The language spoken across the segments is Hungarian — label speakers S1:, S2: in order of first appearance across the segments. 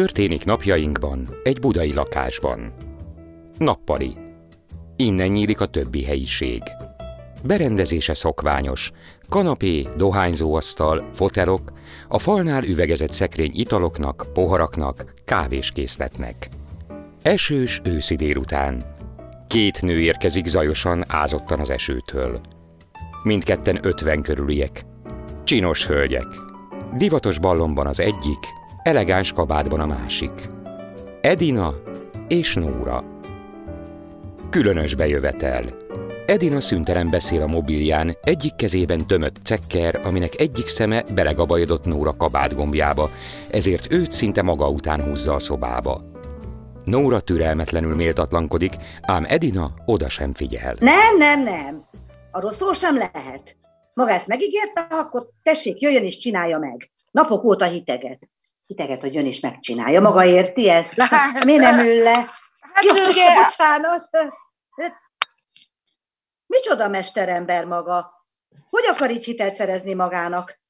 S1: Történik napjainkban egy budai lakásban. Nappali. Innen nyílik a többi helyiség. Berendezése szokványos. Kanapé, dohányzóasztal, fotelok, a falnál üvegezett szekrény italoknak, poharaknak, kávéskészletnek. Esős őszi délután. Két nő érkezik zajosan, ázottan az esőtől. Mindketten ötven körüliek. Csinos hölgyek. Divatos ballonban az egyik, elegáns kabátban a másik. Edina és Nóra. Különös bejövetel. Edina szüntelen beszél a mobilján, egyik kezében tömött cekker, aminek egyik szeme belegabajodott Nóra kabátgombjába, ezért őt szinte maga után húzza a szobába. Nóra türelmetlenül méltatlankodik, ám Edina oda sem figyel.
S2: Nem, nem, nem. Arról szó sem lehet. Maga ezt megígérte, akkor tessék, jöjjön és csinálja meg. Napok óta hiteget. Hiteget, hogy jön és megcsinálja. Maga érti ezt? Miért nem ül le?
S3: Hát
S2: Jó,
S3: ugye,
S2: bocsánat. Micsoda mesterember maga? Hogy akar így hitelt szerezni magának?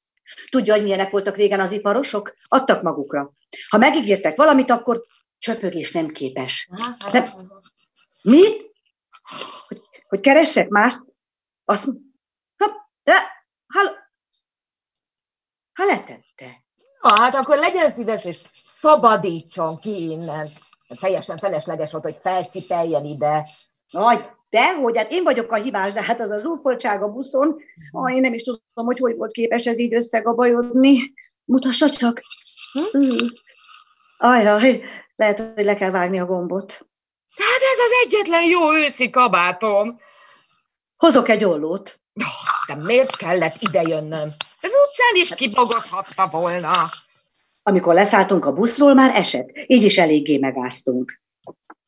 S2: Tudja, hogy milyenek voltak régen az iparosok? Adtak magukra. Ha megígértek valamit, akkor csöpögés nem képes. Nem. Mit? Hogy, hogy keressek mást? Azt de, ha, ha letette.
S3: Na, hát akkor legyen szíves, és szabadítson ki innen. Teljesen felesleges volt, hogy felcipeljen ide.
S2: Aj, de, hogy hát én vagyok a hibás, de hát az a zsúfoltság a buszon, ah, én nem is tudom, hogy hogy volt képes ez így összegabajodni. Mutassa csak.
S3: Hm?
S2: Hm? Ajaj, lehet, hogy le kell vágni a gombot.
S3: Hát ez az egyetlen jó őszi kabátom.
S2: Hozok egy ollót.
S3: De miért kellett ide Ez utcán is kibogozhatta volna.
S2: Amikor leszálltunk a buszról, már esett. Így is eléggé megáztunk.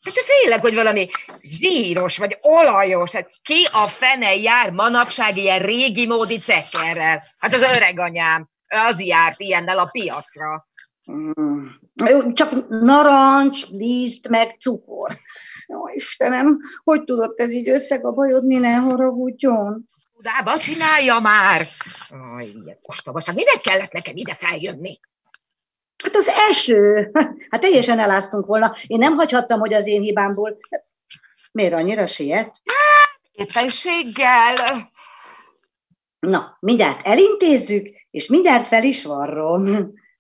S3: Hát félek, hogy valami zsíros vagy olajos. Hát ki a fene jár manapság ilyen régi módi cekkerrel? Hát az öreg anyám, az járt ilyennel a piacra.
S2: Mm. Csak narancs, liszt, meg cukor. Jó, Istenem, hogy tudott ez így összegabajodni, ne haragudjon?
S3: Tudába csinálja már! Aj, ilyen ostobaság. Minek kellett nekem ide feljönni?
S2: Hát az eső. Hát teljesen eláztunk volna. Én nem hagyhattam, hogy az én hibámból. Miért annyira siet?
S3: Éppenséggel.
S2: Na, mindjárt elintézzük, és mindjárt fel is varrom.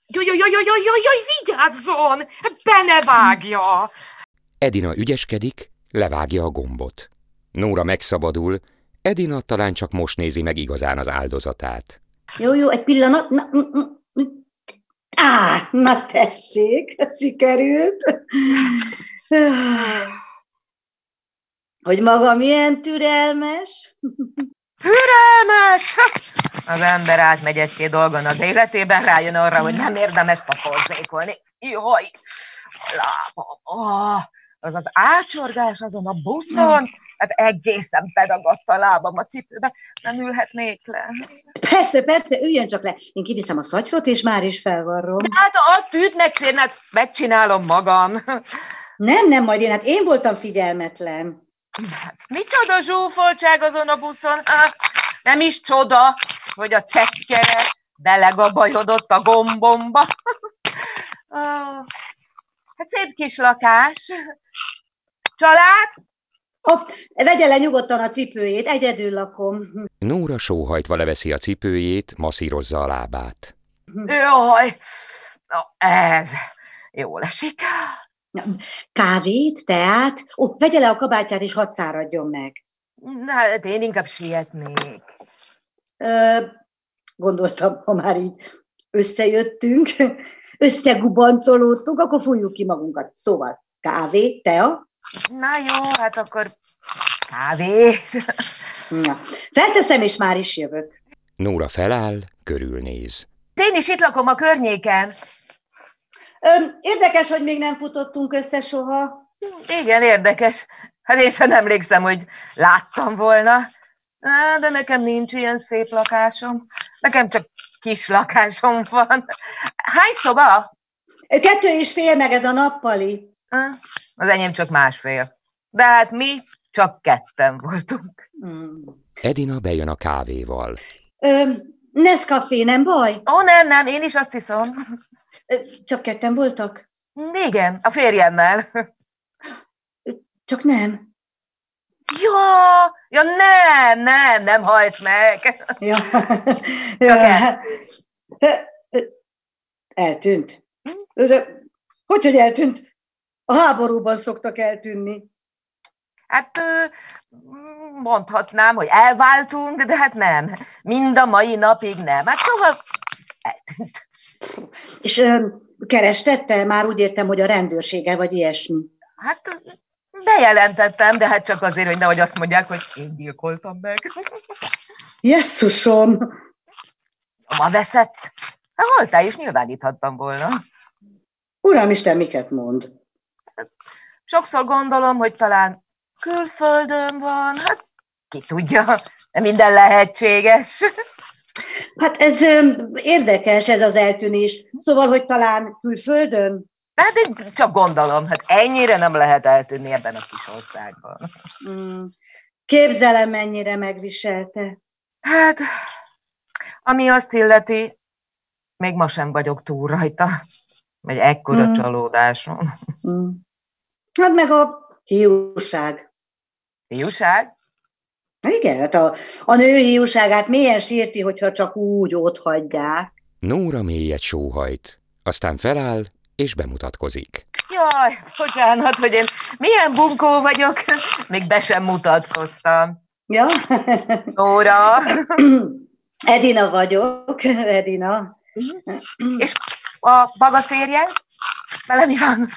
S3: Jaj, jaj, jaj, jaj, jaj, jaj, jaj, vigyázzon! Be ne vágja!
S1: Edina ügyeskedik, levágja a gombot. Nóra megszabadul, Edina talán csak most nézi meg igazán az áldozatát.
S2: Jó, jó, egy pillanat. Na. Á, na tessék, sikerült. Hogy maga milyen türelmes.
S3: Türelmes! Az ember átmegy egy-két dolgon az életében, rájön arra, hogy nem érdemes pakolzékolni. Jaj, a lábam. Oh, az az ácsorgás azon a buszon, hát egészen bedagadt a lábam a cipőbe, nem ülhetnék le.
S2: Persze, persze, üljön csak le. Én kiviszem a szatyrot, és már is felvarrom.
S3: Hát a tűt meg cénát megcsinálom magam.
S2: Nem, nem, majd én, hát én voltam figyelmetlen.
S3: Hát, micsoda zsúfoltság azon a buszon? Nem is csoda, hogy a cekkere belegabajodott a gombomba. Hát szép kis lakás. Család?
S2: Hopp, vegye le nyugodtan a cipőjét, egyedül lakom.
S1: Nóra sóhajtva leveszi a cipőjét, masszírozza a lábát.
S3: Jaj, na, ez jól esik.
S2: Kávét, teát? Ó, vegye le a kabátját, és hadd száradjon meg.
S3: Na, hát én inkább sietnék.
S2: Ö, gondoltam, ha már így összejöttünk, összegubancolódtunk, akkor fújjuk ki magunkat. Szóval kávé, tea.
S3: Na jó, hát akkor kávé.
S2: Na, felteszem, és már is jövök.
S1: Nóra feláll, körülnéz.
S3: Én is itt lakom a környéken.
S2: Ö, érdekes, hogy még nem futottunk össze soha.
S3: Igen, érdekes. Hát én sem emlékszem, hogy láttam volna. De nekem nincs ilyen szép lakásom. Nekem csak kis lakásom van. Hány szoba?
S2: Kettő és fél meg ez a nappali.
S3: Az enyém csak másfél. De hát mi csak ketten voltunk.
S2: Hmm.
S1: Edina bejön a kávéval.
S2: Ö, Nescafé, nem baj?
S3: Ó, nem, nem, én is azt hiszem.
S2: Ö, Csak ketten voltak?
S3: Igen, a férjemmel.
S2: Csak nem.
S3: Ja, ja nem, nem, nem halt meg.
S2: Ja. ja. Eltűnt. De hogy, hogy eltűnt? A háborúban szoktak eltűnni.
S3: Hát mondhatnám, hogy elváltunk, de hát nem. Mind a mai napig nem. Hát szóval eltűnt.
S2: És ö, kerestette? Már úgy értem, hogy a rendőrsége vagy ilyesmi.
S3: Hát bejelentettem, de hát csak azért, hogy nehogy azt mondják, hogy én gyilkoltam meg.
S2: Jesszusom!
S3: Ma veszett. Hát holtá is nyilváníthattam volna.
S2: Uramisten, miket mond?
S3: Sokszor gondolom, hogy talán külföldön van, hát ki tudja, de minden lehetséges.
S2: Hát ez érdekes, ez az eltűnés. Szóval, hogy talán külföldön?
S3: Hát én csak gondolom, hát ennyire nem lehet eltűnni ebben a kis országban.
S2: Hmm. Képzelem, mennyire megviselte.
S3: Hát, ami azt illeti, még ma sem vagyok túl rajta. Egy ekkora
S2: Mm.
S3: csalódásom.
S2: Hmm. Hát meg a hiúság.
S3: Fiúság?
S2: Igen, hát a, a nő hiúságát milyen sírti, hogyha csak úgy ott hagyják.
S1: Nóra mélyet sóhajt, aztán feláll és bemutatkozik.
S3: Jaj, bocsánat, hogy én milyen bunkó vagyok, még be sem mutatkoztam.
S2: Ja?
S3: Nóra,
S2: Edina vagyok, Edina.
S3: és a maga férje? Vele mi van?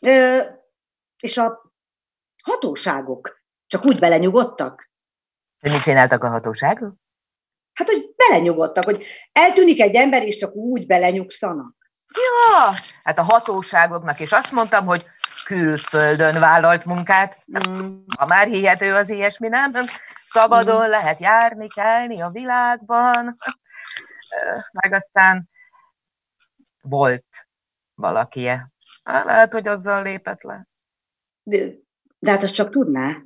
S2: Ö, és a hatóságok csak úgy belenyugodtak?
S3: Hogy mit csináltak a hatóságok?
S2: Hát, hogy belenyugodtak, hogy eltűnik egy ember, és csak úgy belenyugszanak.
S3: Ja, hát a hatóságoknak is azt mondtam, hogy külföldön vállalt munkát.
S2: Mm.
S3: Ha már hihető az ilyesmi, nem? Szabadon lehet járni, kelni a világban. Meg aztán volt valakie. Hát Lehet, hogy azzal lépett le.
S2: De, de hát azt csak tudná.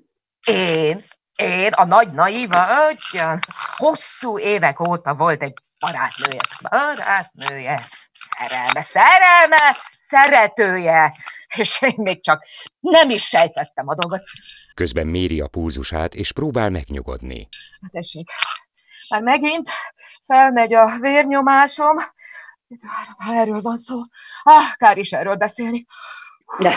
S3: Én, én, a nagy naiva, ötjön, hosszú évek óta volt egy barátnője, barátnője, szerelme, szerelme, szeretője, és én még csak nem is sejtettem a dolgot.
S1: Közben méri a pulzusát és próbál megnyugodni.
S3: Hát tessék, már megint felmegy a vérnyomásom, ha erről van szó, ah, kár is erről beszélni.
S2: De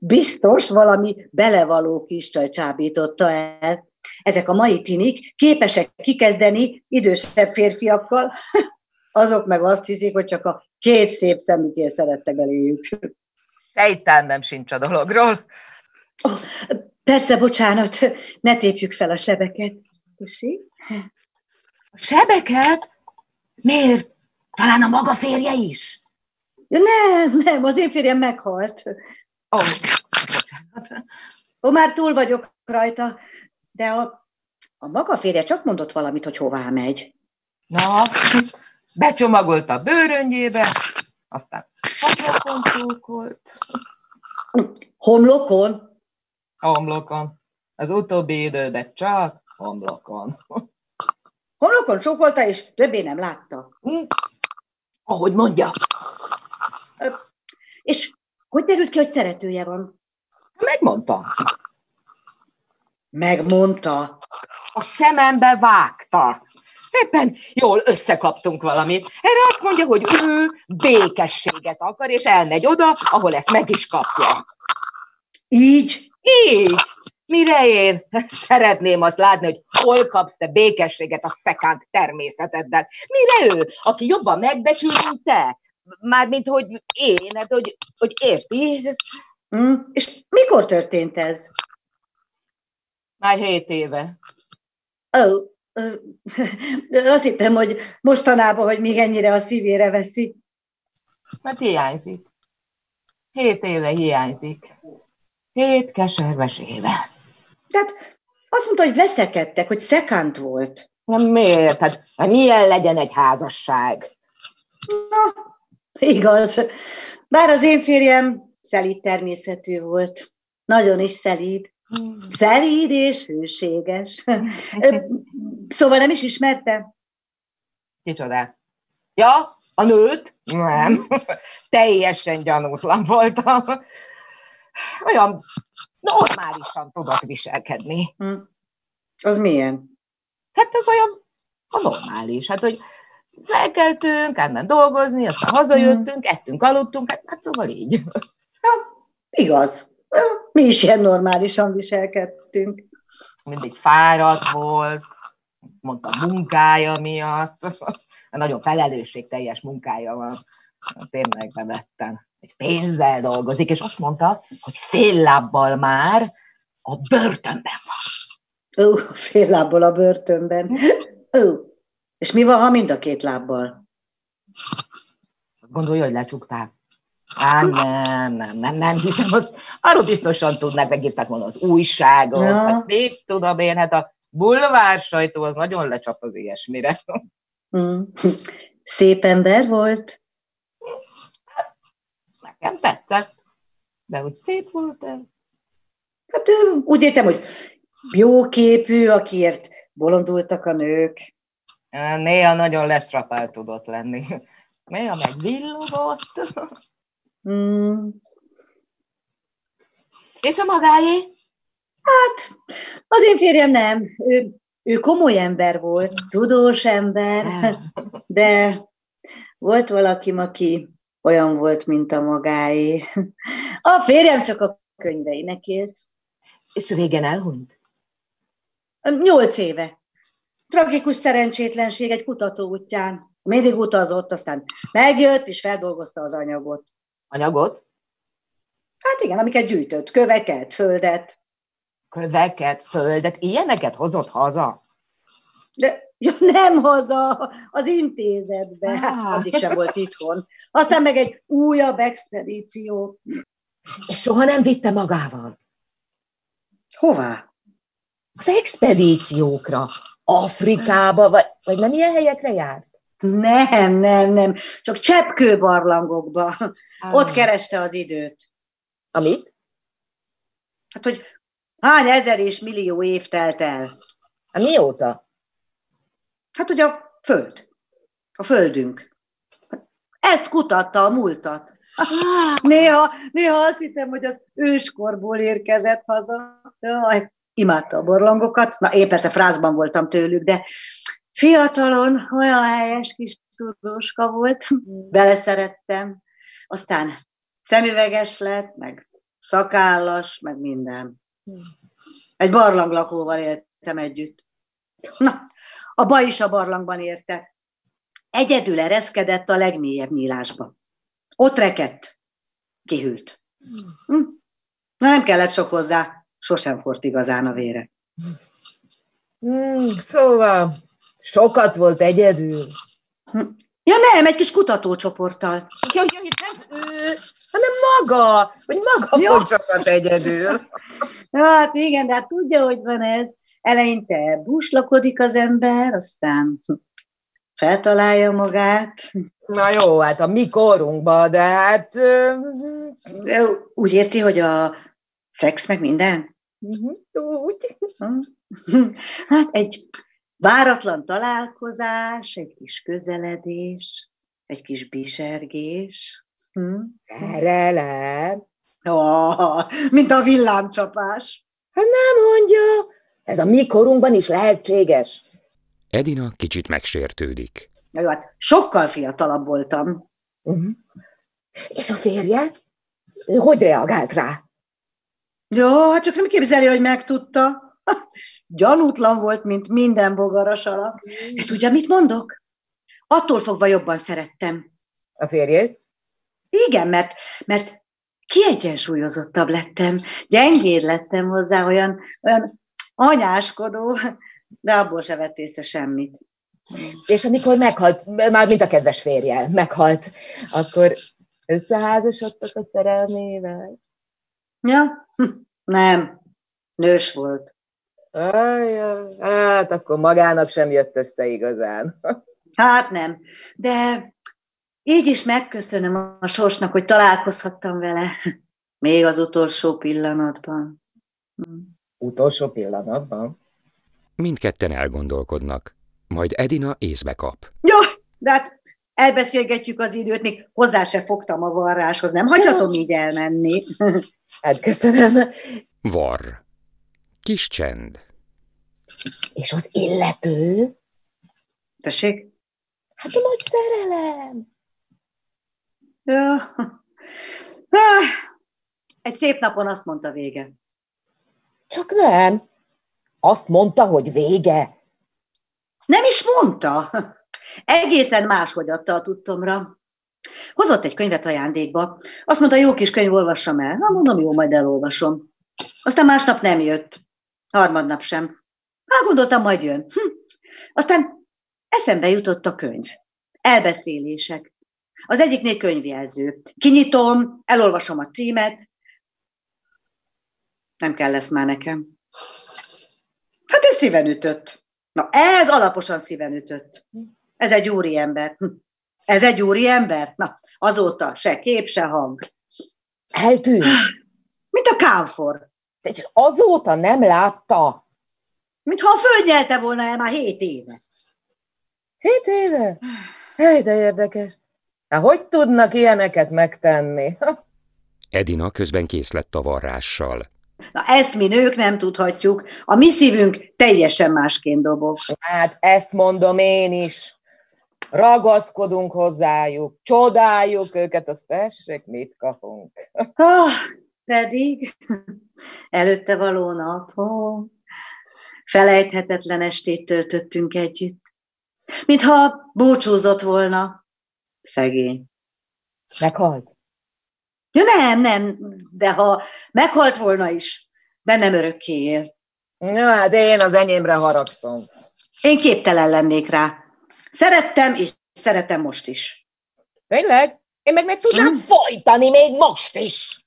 S2: biztos valami belevaló kis csaj csábította el. Ezek a mai tinik képesek kikezdeni idősebb férfiakkal, azok meg azt hiszik, hogy csak a két szép szemükért szerettek eléjük.
S3: Sejtelmem sincs a dologról.
S2: Persze, bocsánat, ne tépjük fel a sebeket. Tessék?
S3: A sebeket? Miért? Talán a maga férje is?
S2: Nem, nem, az én férjem meghalt.
S3: Ó, oh.
S2: Ó, már túl vagyok rajta, de a, a maga férje csak mondott valamit, hogy hová megy.
S3: Na, becsomagolt a bőröngyébe, aztán homlokon csókolt.
S2: Homlokon?
S3: Homlokon. Az utóbbi időben csak homlokon.
S2: Homlokon csókolta, és többé nem látta.
S3: Hm? Ahogy mondja,
S2: És hogy derült ki, hogy szeretője van?
S3: megmondta.
S2: Megmondta.
S3: A szemembe vágta. Éppen jól összekaptunk valamit. Erre azt mondja, hogy ő békességet akar, és elmegy oda, ahol ezt meg is kapja.
S2: Így?
S3: Így. Mire én szeretném azt látni, hogy hol kapsz te békességet a szekánt természeteddel. Mire ő, aki jobban megbecsül, mint te? Mármint, hogy én, hát, hogy, hogy érti?
S2: Hm? És mikor történt ez?
S3: Már hét éve.
S2: Ó, ö, azt hittem, hogy mostanában, hogy még ennyire a szívére veszi.
S3: Mert hiányzik. Hét éve hiányzik. Hét keserves éve.
S2: Tehát azt mondta, hogy veszekedtek, hogy szekánt volt.
S3: Na miért? Hát, hát milyen legyen egy házasság?
S2: Na, igaz. Bár az én férjem szelíd természetű volt. Nagyon is szelíd. Szelíd és hőséges. Ö, Szóval nem is ismerte?
S3: Kicsoda? Ja, A nőt? Nem. Teljesen gyanútlan voltam. Olyan normálisan tudott viselkedni. Hm.
S2: Az milyen?
S3: Hát az olyan a normális. Hát, hogy felkeltünk, átment dolgozni, aztán hazajöttünk, ettünk, aludtunk, hát, hát szóval így.
S2: Ja, igaz. Mi is ilyen normálisan viselkedtünk.
S3: Mindig fáradt volt, mondta munkája miatt. Nagyon felelősségteljes munkája van. Tényleg bevettem. Egy pénzzel dolgozik, és azt mondta, hogy fél lábbal már a börtönben van.
S2: Ó, fél lábbal a börtönben. Ó, és mi van, ha mind a két lábbal?
S3: Azt gondolja, hogy lecsukták. Á, nem, nem, nem, nem hiszem, azt, arról biztosan tudnak, megírták volna az újságot, ja. hát még tudom én, hát a bulvár sajtó az nagyon lecsap az ilyesmire.
S2: Mm. Szép ember volt?
S3: Nekem tetszett, de úgy szép volt?
S2: Hát úgy értem, hogy jóképű, akiért bolondultak a nők.
S3: Néha nagyon lestrapált tudott lenni. Néha meg villogott. Mm. És a magáé?
S2: Hát, az én férjem nem. Ő, ő komoly ember volt, tudós ember, de volt valaki, aki olyan volt, mint a magáé. A férjem csak a könyveinek élt.
S3: És régen elhunyt?
S2: Nyolc éve. Tragikus szerencsétlenség egy kutató útján. Mindig utazott, aztán megjött és feldolgozta az anyagot.
S3: Anyagot?
S2: Hát igen, amiket gyűjtött, köveket, földet.
S3: Köveket, földet, ilyeneket hozott haza?
S2: De ja, nem haza, az intézetbe. Ah. Hát, addig sem volt itthon. Aztán meg egy újabb expedíció.
S3: És soha nem vitte magával?
S2: Hová?
S3: Az expedíciókra. Afrikába, vagy, vagy nem ilyen helyekre járt?
S2: Nem, nem, nem. Csak cseppkőbarlangokba. Ah. Ott kereste az időt.
S3: Amit?
S2: Hát, hogy hány ezer és millió év telt el.
S3: Hát mióta?
S2: Hát, hogy a föld. A földünk. Ezt kutatta a múltat. Ah. Néha, néha azt hittem, hogy az őskorból érkezett haza. Jaj, imádta a borlangokat. Na, én persze frázban voltam tőlük, de fiatalon olyan helyes kis tudóska volt, beleszerettem. Aztán szemüveges lett, meg szakállas, meg minden. Egy barlanglakóval éltem együtt. Na, a baj is a barlangban érte. Egyedül ereszkedett a legmélyebb nyílásba. Ott rekedt, kihűlt. Hm. Na, nem kellett sok hozzá, sosem fort igazán a vére.
S3: Hmm, szóval sokat volt egyedül.
S2: Ja nem, egy kis kutatócsoporttal.
S3: Ja, ja, nem ő, hanem maga, hogy maga ja. volt sokat egyedül.
S2: Ja, hát igen, de hát tudja, hogy van ez. Eleinte búslakodik az ember, aztán feltalálja magát.
S3: Na jó, hát a mi korunkban, de hát...
S2: Úgy érti, hogy a szex meg minden?
S3: Uh-huh. Úgy.
S2: Hát egy váratlan találkozás, egy kis közeledés, egy kis bisergés.
S3: Hm? Szerelem.
S2: Oh, mint a villámcsapás.
S3: Hát nem mondja, ez a mi korunkban is lehetséges.
S1: Edina kicsit megsértődik.
S2: Na jó, hát sokkal fiatalabb voltam.
S3: Uh-huh. És a férje? Ő hogy reagált rá?
S2: Jó, hát csak nem képzeli, hogy megtudta. Gyanútlan volt, mint minden bogaras alak. De tudja, mit mondok? Attól fogva jobban szerettem.
S3: A férjét?
S2: Igen, mert, mert kiegyensúlyozottabb lettem, gyengéd lettem hozzá, olyan, olyan anyáskodó, de abból se vett észre semmit.
S3: És amikor meghalt, már mint a kedves férje, meghalt, akkor összeházasodtak a szerelmével?
S2: Ja, hm, nem, nős volt.
S3: Ajja, hát akkor magának sem jött össze igazán.
S2: Hát nem, de így is megköszönöm a sorsnak, hogy találkozhattam vele, még az utolsó pillanatban.
S3: Utolsó pillanatban?
S1: Mindketten elgondolkodnak, majd Edina észbe kap.
S2: Jó, de hát elbeszélgetjük az időt, még hozzá se fogtam a varráshoz, nem hagyhatom így elmenni.
S3: Hát köszönöm.
S1: Var. Kis csend.
S3: És az illető?
S2: Tessék?
S3: Hát a nagy szerelem.
S2: Ja. Ah, egy szép napon azt mondta vége.
S3: Csak nem. Azt mondta, hogy vége.
S2: Nem is mondta. Egészen máshogy adta a tudtomra. Hozott egy könyvet ajándékba. Azt mondta, jó kis könyv, olvassam el. Na, mondom, jó, majd elolvasom. Aztán másnap nem jött. Harmadnap sem. Hát gondoltam, majd jön. Hm. Aztán eszembe jutott a könyv. Elbeszélések. Az egyiknél könyvjelző. Kinyitom, elolvasom a címet. Nem kell lesz már nekem. Hát ez szíven ütött. Na, ez alaposan szíven ütött. Ez egy úriember. Hm. Ez egy úriember? Na, azóta se kép, se hang.
S3: Eltűnt.
S2: Mint a kámfor.
S3: És azóta nem látta.
S2: Mintha a föld nyelte volna el már hét éve.
S3: Hét éve? Hely, de érdekes. Hát hogy tudnak ilyeneket megtenni?
S1: Edina közben kész lett a varrással.
S2: Na ezt mi nők nem tudhatjuk. A mi szívünk teljesen másként dobog.
S3: Hát ezt mondom én is. Ragaszkodunk hozzájuk, csodáljuk őket, azt tessék, mit kapunk.
S2: Ah, pedig előtte való napon felejthetetlen estét töltöttünk együtt. Mintha búcsúzott volna. Szegény.
S3: Meghalt?
S2: Ja, nem, nem, de ha meghalt volna is, bennem örökké él.
S3: Ja, hát én az enyémre haragszom.
S2: Én képtelen lennék rá. Szerettem, és szeretem most is.
S3: Tényleg? Én meg meg tudnám
S2: Hmm.
S3: folytani még most is.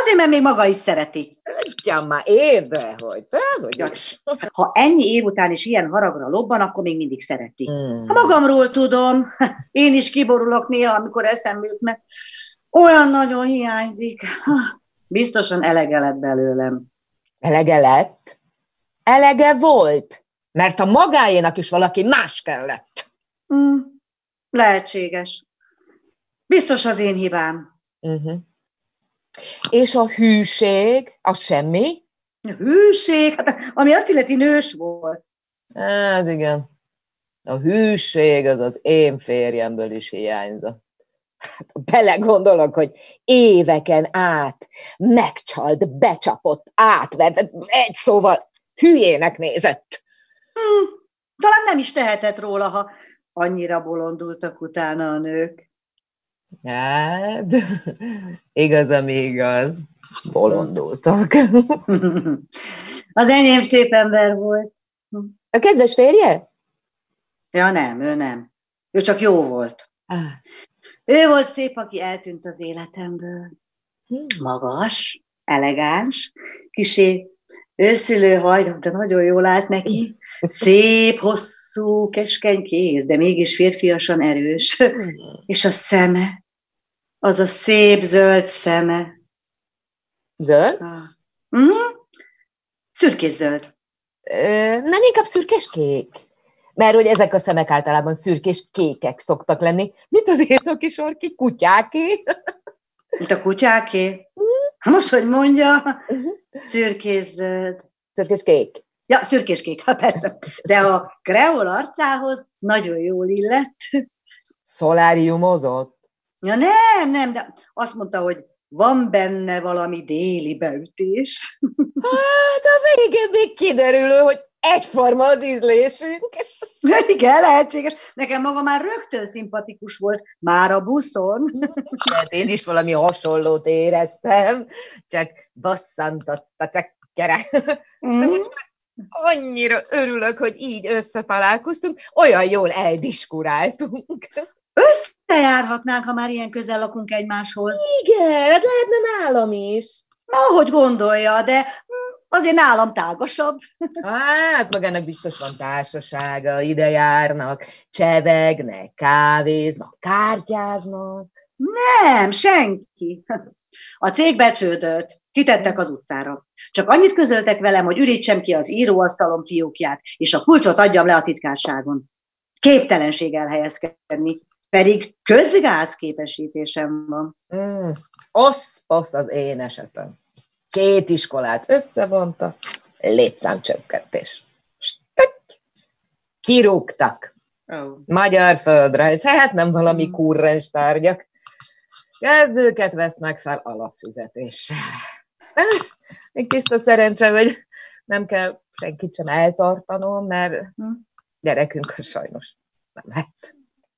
S2: Azért, mert még maga is szereti.
S3: Ugyan már én, dehogy, dehogy
S2: Ja.
S3: is.
S2: Ha ennyi év után is ilyen haragra lobban, akkor még mindig szereti.
S3: Hmm.
S2: Ha magamról tudom, én is kiborulok néha, amikor eszembe jut, mert olyan nagyon hiányzik. Biztosan elege lett belőlem.
S3: Elege lett? Elege volt, mert a magáénak is valaki más kellett.
S2: Hmm, lehetséges. Biztos az én hibám.
S3: Uh-huh. És a hűség, az semmi?
S2: Hűség, hát, ami azt illeti nős volt.
S3: Hát igen. A hűség az az én férjemből is hiányzott. Hát belegondolok, hogy éveken át megcsalt, becsapott, átvert, egy szóval hülyének nézett.
S2: Hmm, talán nem is tehetett róla, ha annyira bolondultak utána a nők.
S3: Hát, igaz, ami igaz. Bolondultak.
S2: Az enyém szép ember volt.
S3: A kedves férje?
S2: Ja nem, ő nem. Ő csak jó volt.
S3: Ah.
S2: Ő volt szép, aki eltűnt az életemből. Magas, elegáns, kisé őszülő haj, de nagyon jól állt neki. Szép, hosszú, keskeny kéz, de mégis férfiasan erős. És a szeme, az a szép zöld szeme.
S3: Zöld?
S2: Mm? Szürkés-zöld.
S3: Ö, Nem inkább szürkés-kék? Mert hogy ezek a szemek általában szürkés-kékek szoktak lenni, mint az északi sarki kutyáké.
S2: Mint a kutyáké. Ha most, hogy mondja, szürkés-zöld.
S3: Szürkés-kék.
S2: Ja, szürkéskék, ha persze. De a kreol arcához nagyon jól illett.
S3: Szoláriumozott.
S2: Ja nem, nem, de azt mondta, hogy van benne valami déli beütés.
S3: Hát a végén még kiderülő, hogy egyforma az ízlésünk.
S2: Igen, lehetséges. Nekem maga már rögtön szimpatikus volt, már a buszon.
S3: Hát én is valami hasonlót éreztem, csak bosszantott a csekkere.
S2: Mm.
S3: Annyira örülök, hogy így összetalálkoztunk, olyan jól eldiskuráltunk.
S2: Összejárhatnánk, ha már ilyen közel lakunk egymáshoz.
S3: Igen, hát lehetne nálam is.
S2: Ahogy gondolja, de azért nálam tágasabb.
S3: Hát, magának biztos van társasága, ide járnak, csevegnek, kávéznak, kártyáznak.
S2: Nem, senki. A cég becsődölt, kitettek az utcára. Csak annyit közöltek velem, hogy ürítsem ki az íróasztalom fiókját, és a kulcsot adjam le a titkárságon. Képtelenség elhelyezkedni. Pedig közgázképesítésem van.
S3: Mm, osz-posz az én esetem. Két iskolát összevonta, létszámcsökkentés. Kirúgtak.
S2: Oh.
S3: Magyar földrajz, hát nem valami kurrens tárgyak. Kezdőket vesznek fel alapfizetéssel. Még tiszta szerencse, hogy nem kell senkit sem eltartanom, mert gyerekünk sajnos nem lett.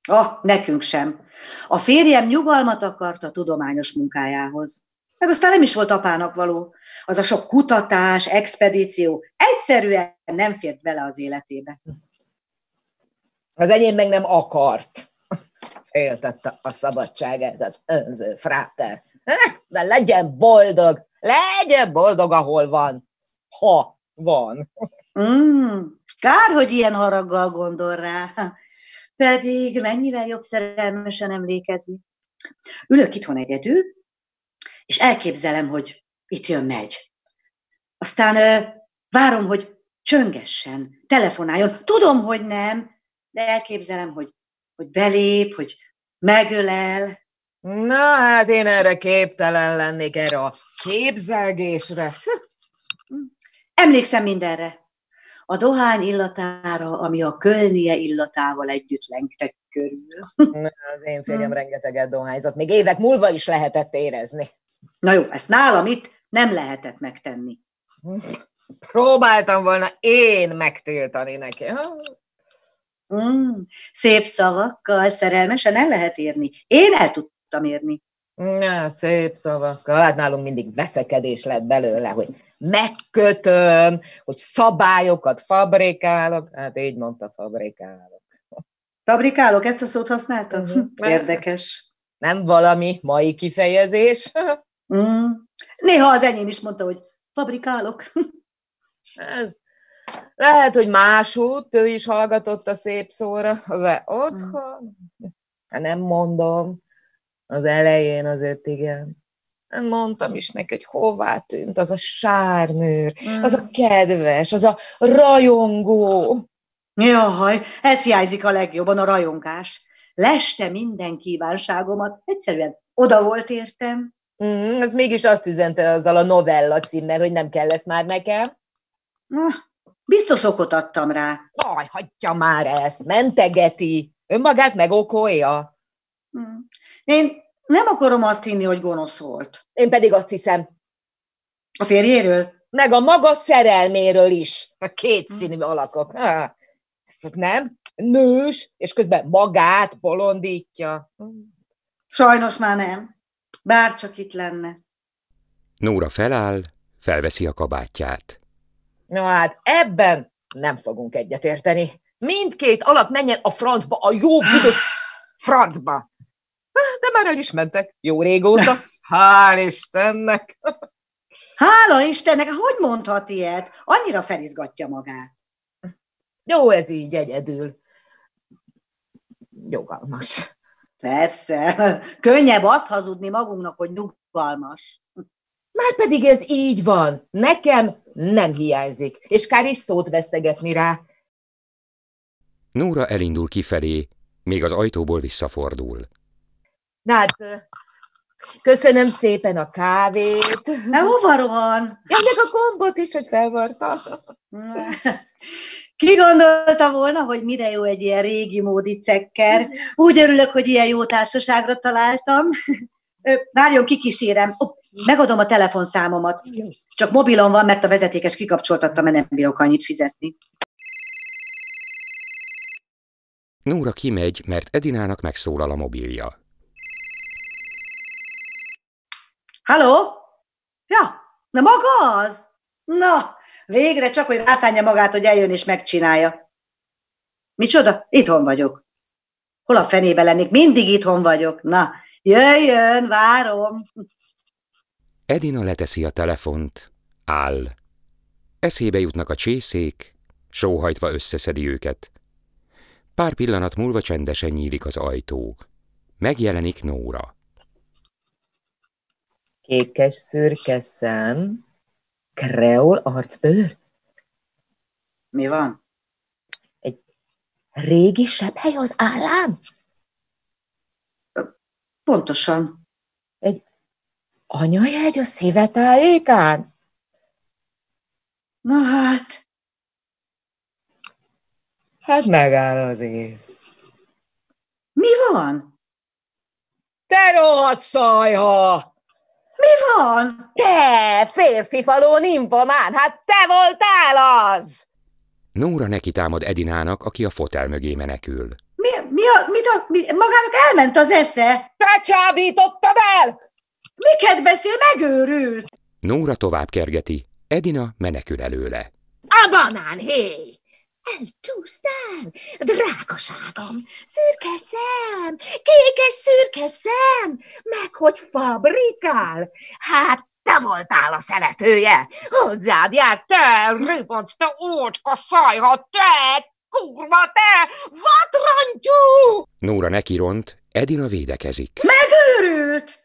S2: Ah, nekünk sem. A férjem nyugalmat akart a tudományos munkájához. Meg aztán nem is volt apának való. Az a sok kutatás, expedíció egyszerűen nem fért bele az életébe.
S3: Az enyém meg nem akart. Éltette a szabadságát az önző fráter. De legyen boldog, legyen boldog, ahol van. Ha van.
S2: Mm, kár, hogy ilyen haraggal gondol rá. Pedig mennyivel jobb szerelmesen emlékezni. Ülök itthon egyedül, és elképzelem, hogy itt jön megy. Aztán ö, várom, hogy csöngessen, telefonáljon. Tudom, hogy nem, de elképzelem, hogy, hogy belép, hogy megölel.
S3: Na, hát én erre képtelen lennék, erre a képzelgésre.
S2: Emlékszem mindenre. A dohány illatára, ami a kölnie illatával együtt lengtek körül.
S3: Na, az én férjem rengeteget dohányzott, még évek múlva is lehetett érezni.
S2: Na jó, ezt nálam itt nem lehetett megtenni.
S3: Próbáltam volna én megtiltani neki.
S2: Mm, szép szavakkal, szerelmesen el lehet érni. Én el tudtam érni.
S3: Na, szép szavakkal. Hát nálunk mindig veszekedés lett belőle, hogy megkötöm, hogy szabályokat fabrikálok. Hát így mondta, fabrikálok.
S2: Fabrikálok, ezt a szót használtam?
S3: Mhm.
S2: Érdekes.
S3: Nem valami mai kifejezés.
S2: Mm. Néha az enyém is mondta, hogy fabrikálok.
S3: Hát, Lehet, hogy másút, ő is hallgatott a szép szóra, de otthon, hát nem mondom, az elején azért igen. Mondtam is neki, hogy hová tűnt az a sármőr, az a kedves, az a rajongó.
S2: Jaj, ez hiányzik a legjobban, a rajongás. Leste minden kívánságomat, egyszerűen oda volt értem.
S3: Mm, ez mégis azt üzente azzal a novella címmel, hogy nem kell lesz már nekem.
S2: Na, biztos okot adtam rá.
S3: Aj, hagyja már ezt, mentegeti. Önmagát megokolja.
S2: Mm. Én nem akarom azt hinni, hogy gonosz volt.
S3: Én pedig azt hiszem,
S2: A férjéről?
S3: meg a maga szerelméről is. A kétszínű alakok. Há, ezt nem? Nős, és közben magát bolondítja.
S2: Sajnos már nem. Bár csak itt lenne.
S1: Nóra feláll, felveszi a kabátját.
S3: Na hát ebben nem fogunk egyetérteni. Mindkét alak menjen a francba, a jó büdös francba. De már el is mentek, jó régóta. Hál' Istennek!
S2: Hála Istennek, hogy mondhat ilyet? Annyira felizgatja magát.
S3: Jó ez így egyedül. Jogalmas.
S2: Persze, könnyebb azt hazudni magunknak, hogy nyugalmas.
S3: Már pedig ez így van. Nekem nem hiányzik, és kár is szót vesztegetni rá.
S1: Nóra elindul kifelé, még az ajtóból visszafordul.
S3: Na hát, köszönöm szépen a kávét.
S2: Na, hova rohan?
S3: Ja, meg a gombot is, hogy felvarta.
S2: Ki gondolta volna, hogy mire jó egy ilyen régi módi cekker? Úgy örülök, hogy ilyen jó társaságra találtam. Várjon, kikísérem. Ó, megadom a telefonszámomat. Csak mobilon van, mert a vezetékes kikapcsoltatta, mert nem bírok annyit fizetni.
S1: Nóra kimegy, mert Edinának megszólal a mobilja.
S2: Halló? Ja, na maga az? Na, végre csak, hogy rászánja magát, hogy eljön és megcsinálja. Micsoda? Itthon vagyok. Hol a fenébe lennék? Mindig itthon vagyok. Na, jöjjön, várom.
S1: Edina leteszi a telefont, áll. Eszébe jutnak a csészék, sóhajtva összeszedi őket. Pár pillanat múlva csendesen nyílik az ajtó. Megjelenik Nóra.
S3: Kékes szürke szem, kreol arcbőr,
S2: Mi van?
S3: régi sepphely az állám.
S2: Pontosan.
S3: Egy anyajegy a szívetájékán?
S2: Na hát,
S3: Hát megáll az ész.
S2: mi van?
S3: Te rohadt szajha!
S2: Mi van?
S3: Te, férfi faló ninfomán, hát te voltál az!
S1: Nóra neki támad Edinának, aki a fotel mögé menekül.
S2: Mi, mi, a, mit a, mi, magának elment az esze?
S3: Te csábítottad el!
S2: Miket beszél, megőrült?
S1: Nóra tovább kergeti, Edina menekül előle.
S4: A banán, hé! Elcsúsztál, drágaságom, szürke szem, kékes szürke szem, meg hogy fabrikál. Hát te voltál a szeretője, hozzád járt, te ribanc, te ócska szajha, te kurva, te vatrantyú!
S1: Nóra nekiront, Edina védekezik.
S2: Megőrült!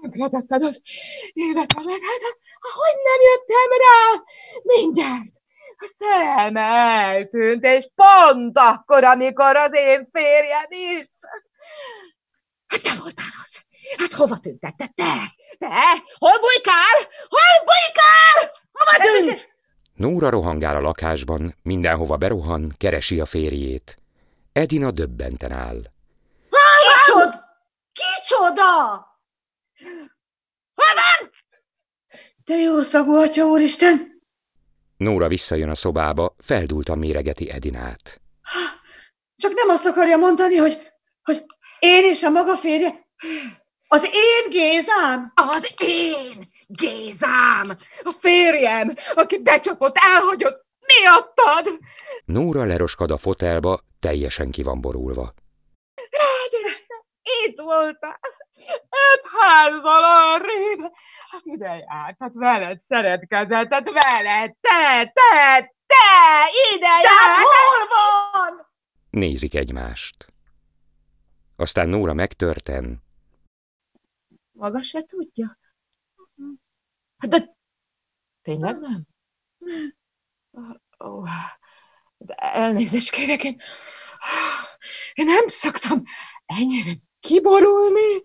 S3: Megretetted az életemet, hát hogy nem jöttem rá? Mindjárt. A szerelme eltűnt, és pont akkor, amikor az én férjem is.
S4: Hát te voltál az. Hát hova tüntetted te? Te? Hol bujkál? Hol bujkál? Hova tűnt?
S1: Nóra rohangál a lakásban, mindenhova berohan, keresi a férjét. Edina döbbenten áll.
S2: Kicsod? Kicsoda?
S4: Hol van?
S2: Te jó szagú, atya úristen!
S1: Nóra visszajön a szobába, feldúltan méregeti Edinát.
S2: Csak nem azt akarja mondani, hogy, hogy én és a maga férje, az én Gézám?
S4: Az én Gézám!
S3: A férjem, aki becsapott, elhagyott, miattad.
S1: Nóra leroskad a fotelba, teljesen ki van borulva.
S3: Hát Isten, itt voltál, öt házzal arrébb. Hát ide járt, hát veled szeretkezett, hát veled, te, te, te, ide
S2: Tehát
S3: járt.
S2: hol van?
S1: Nézik egymást. Aztán Nóra megtörten.
S3: Maga se tudja? Hát de tényleg nem? Ó, de elnézést kérek, én, én nem szoktam ennyire kiborulni,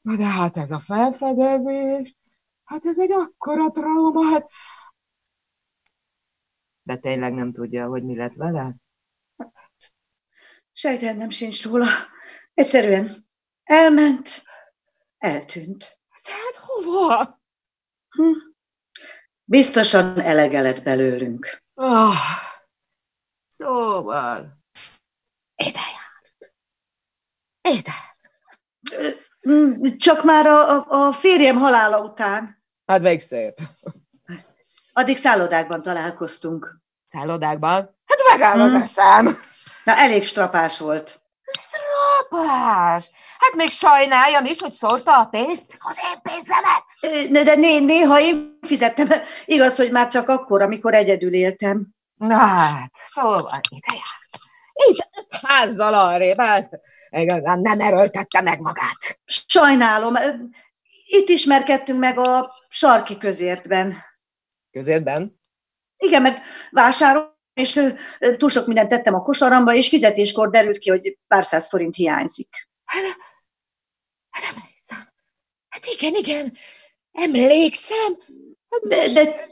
S3: na de hát ez a felfedezés, hát ez egy akkora trauma, hát... De tényleg nem tudja, hogy mi lett vele?
S2: Sejtelmem sincs róla. Egyszerűen elment, eltűnt.
S3: Tehát hova?
S2: Hm. Biztosan elege lett belőlünk.
S3: Oh, szóval, ide járt. Ide.
S2: Csak már a, a, férjem halála után.
S3: Hát még szép.
S2: Addig szállodákban találkoztunk.
S3: Szállodákban? Hát megáll az
S2: Hmm.
S3: eszem.
S2: Na, elég strapás volt.
S3: Strapás! Hát még sajnáljam is, hogy szórta a pénzt.
S4: Az én pénzemet!
S2: De né, néha én fizettem. Igaz, hogy már csak akkor, amikor egyedül éltem.
S3: Na hát, szóval ide járt. Itt házzal arrébb, hát igazán nem erőltette meg magát.
S2: Sajnálom. Itt ismerkedtünk meg a sarki közértben.
S3: Közértben?
S2: Igen, mert vásárol, és túl sok mindent tettem a kosaramba, és fizetéskor derült ki, hogy pár száz forint hiányzik.
S3: Hát, hát emlékszem. Hát igen, igen, emlékszem. Hát
S2: De, de,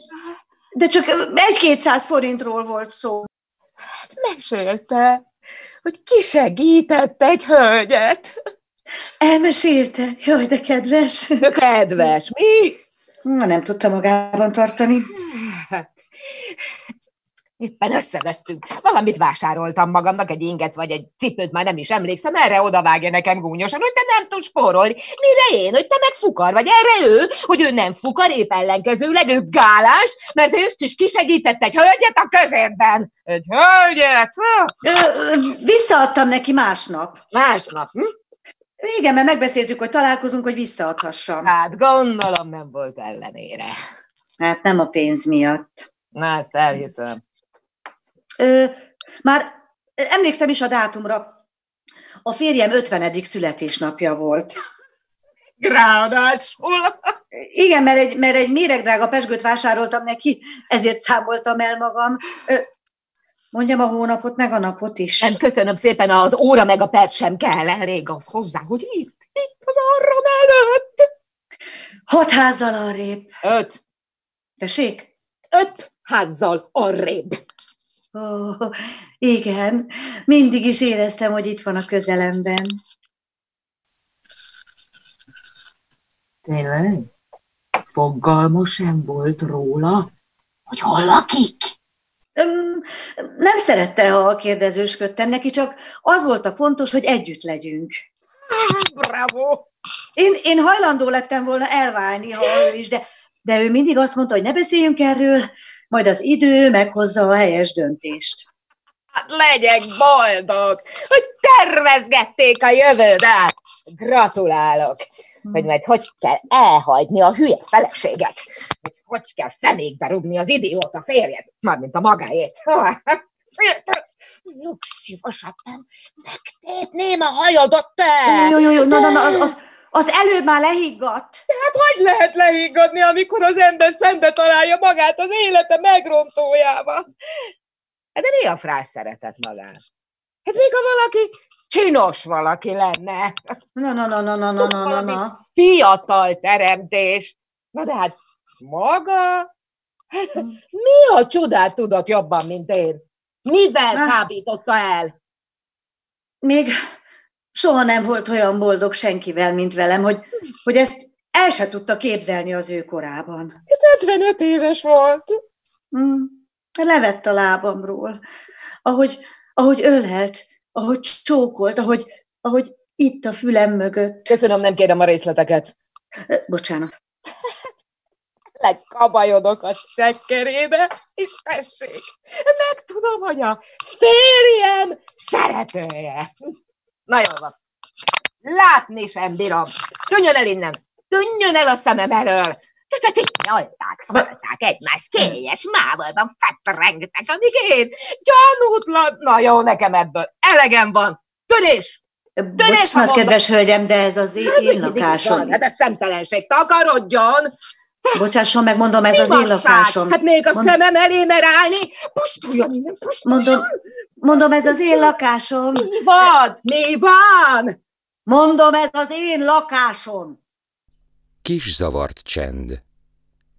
S2: de csak egy-kétszáz forintról volt szó.
S3: Hát mesélte, hogy kisegített egy hölgyet.
S2: Elmesélte? Jaj, de kedves.
S3: Kedves, mi?
S2: Na, nem tudta magában tartani.
S3: Hát, Éppen összevesztünk. Valamit vásároltam magamnak, egy inget vagy egy cipőt, már nem is emlékszem, erre odavágja nekem gúnyosan, hogy te nem tudsz spórolni. Mire én, hogy te meg fukar vagy? Erre ő, hogy ő nem fukar, épp ellenkezőleg ő gálás, mert ő is kisegített egy hölgyet a középben. Egy hölgyet?
S2: Visszaadtam neki másnap.
S3: Másnap, hm?
S2: Igen, mert megbeszéltük, hogy találkozunk, hogy visszaadhassam.
S3: Hát gondolom nem volt ellenére.
S2: Hát nem a pénz miatt.
S3: Na, ezt elhiszem.
S2: Már emlékszem is a dátumra. A férjem 50. születésnapja volt.
S3: Ráadásul.
S2: Igen, mert egy, mert egy méregdrága pesgőt vásároltam neki, ezért számoltam el magam. Mondjam a hónapot, meg a napot is.
S3: Nem, köszönöm szépen, az óra meg a perc sem kell, elég az hozzá, hogy itt, itt az arra mellett.
S2: Hat házzal arrébb.
S3: Öt.
S2: Tessék?
S3: Öt házzal arrébb.
S2: Ó, igen, mindig is éreztem, hogy itt van a közelemben.
S3: Tényleg? Fogalma sem volt róla, hogy hol lakik?
S2: Öm, nem szerette, ha kérdezősködtem neki, csak az volt a fontos, hogy együtt legyünk.
S3: Bravo!
S2: Én, én hajlandó lettem volna elválni, ha ő is, de, de ő mindig azt mondta, hogy ne beszéljünk erről, majd az idő meghozza a helyes döntést.
S3: Hát legyek boldog, hogy tervezgették a jövődet. Gratulálok, hogy majd hogy kell elhagyni a hülye feleséget, hogy hogy kell fenékbe rugni az idióta férjet, mármint a magáét. Legszívesebben megtépném a hajadat te!
S2: Jó, jó, jó, na, na, na, az, az, az előbb már lehiggadt.
S3: Hát hogy lehet lehiggadni, amikor az ember szembe találja magát az élete megrontójával? Hát de mi a frász szeretet magát? Hát még ha valaki csinos valaki lenne.
S2: Na, na, na, na, na, na, na, na, na.
S3: Fiatal teremtés. Na de hát maga? Mi a csodát tudott jobban, mint én? Mivel
S2: Na.
S3: kábította el?
S2: Még soha nem volt olyan boldog senkivel, mint velem, hogy, hogy ezt el se tudta képzelni az ő korában.
S3: 55 éves volt.
S2: Hmm. Levett a lábamról. Ahogy, ahogy ölelt, ahogy csókolt, ahogy, ahogy itt a fülem mögött.
S3: Köszönöm, nem kérem a részleteket.
S2: Bocsánat.
S3: Lekabajodok a cekkerébe, és tessék, megtudom, hogy a férjem szeretője. Na jó van. Látni sem bírom. Tűnjön el innen. Tűnjön el a szemem elől. Tehát itt nyolták, falták egymást, kélyes mávolban fetrengtek, amíg én gyanútlan. Na jó, nekem ebből elegem van. Törés!
S2: Bocsánat,
S3: mondom.
S2: kedves hölgyem, de ez az én, én lakásom.
S3: Hát ez szemtelenség. Takarodjon!
S2: Bocsásson meg, mondom, ez az én lakásom.
S3: Hát még a
S2: Mond-
S3: szemem elé mer állni? Pusztuljon innen, pusztuljon!
S2: Mondom, mondom, ez az én lakásom.
S3: Mi van? Mi van?
S2: Mondom, ez az én lakásom.
S1: Kis zavart csend.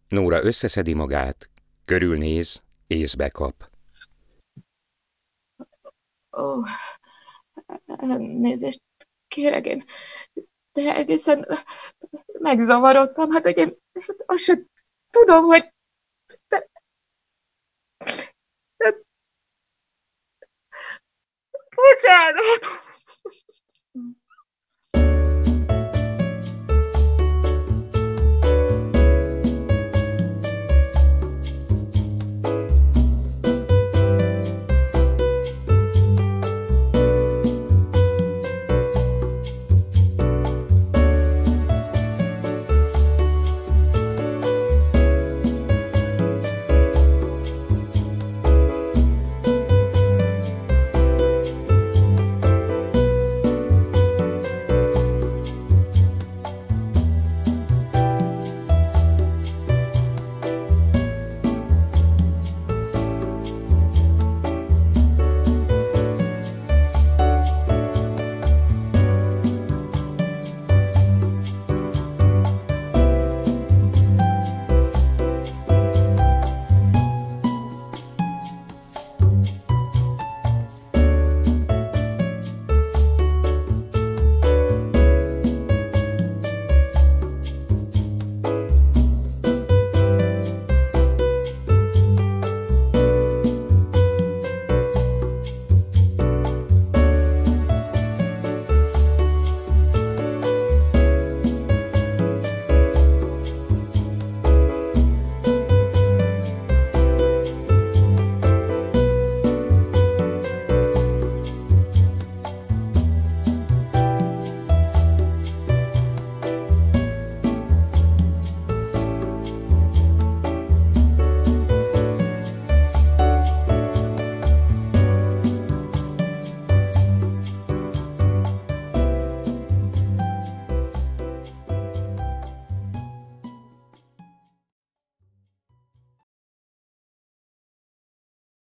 S1: Nóra összeszedi magát, körülnéz, észbe kap.
S3: Ó, nézést kérek én, de egészen megzavarodtam, hát hogy én azt sem tudom, hogy de, de, bocsánat,